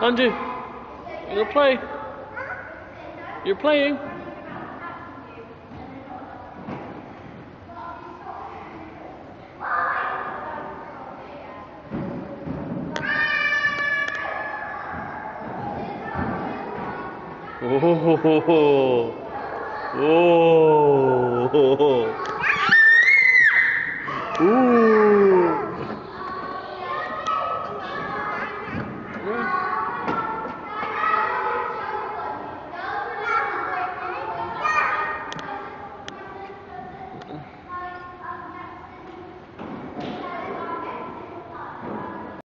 Anju, you gonna play? You're playing. Oh, oh, oh. oh. Ooh.